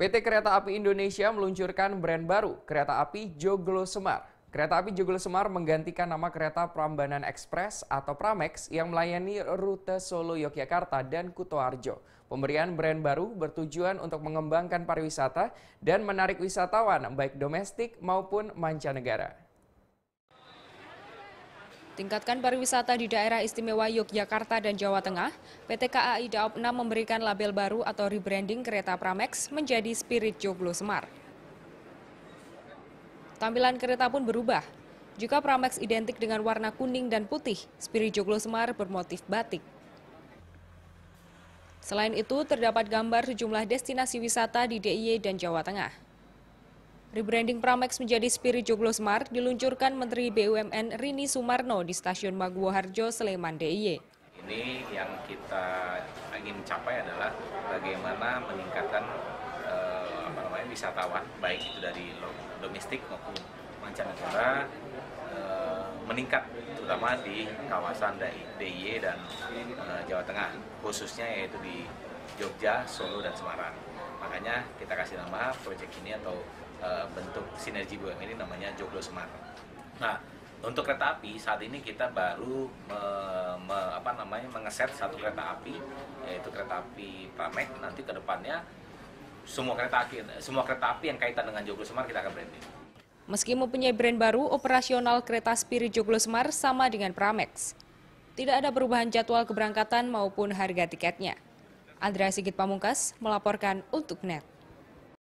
PT Kereta Api Indonesia meluncurkan brand baru, Kereta Api Joglo Semar. Kereta Api Joglo Semar menggantikan nama kereta Prambanan Express atau Pramex yang melayani rute Solo Yogyakarta dan Kutoarjo. Pemberian brand baru bertujuan untuk mengembangkan pariwisata dan menarik wisatawan baik domestik maupun mancanegara. Tingkatkan pariwisata di daerah istimewa Yogyakarta dan Jawa Tengah, PT KAI Daop 6 memberikan label baru atau rebranding kereta Pramex menjadi Spirit Joglo Semar. Tampilan kereta pun berubah. Jika Pramex identik dengan warna kuning dan putih, Spirit Joglo Semar bermotif batik. Selain itu, terdapat gambar sejumlah destinasi wisata di DIY dan Jawa Tengah. Rebranding Pramex menjadi Spirit Joglo Smart diluncurkan Menteri BUMN Rini Sumarno di Stasiun Maguwoharjo, Sleman DIY. Ini yang kita ingin capai adalah bagaimana meningkatkan eh, apa namanya wisatawan baik itu dari domestik maupun mancanegara eh, meningkat terutama di kawasan DIY dan eh, Jawa Tengah khususnya yaitu di Jogja, Solo dan Semarang. Makanya kita kasih nama proyek ini atau uh, bentuk sinergi BUMN ini namanya Joglo Smart. Nah, untuk kereta api saat ini kita baru me, me, apa namanya mengeset satu kereta api yaitu kereta api Pramek nanti ke depannya semua kereta api semua kereta api yang kaitan dengan Joglo Semar kita akan branding. Meski mempunyai brand baru, operasional kereta Spirit Joglo Semar sama dengan Pramex. Tidak ada perubahan jadwal keberangkatan maupun harga tiketnya. Andrea Sigit Pamungkas melaporkan untuk NET.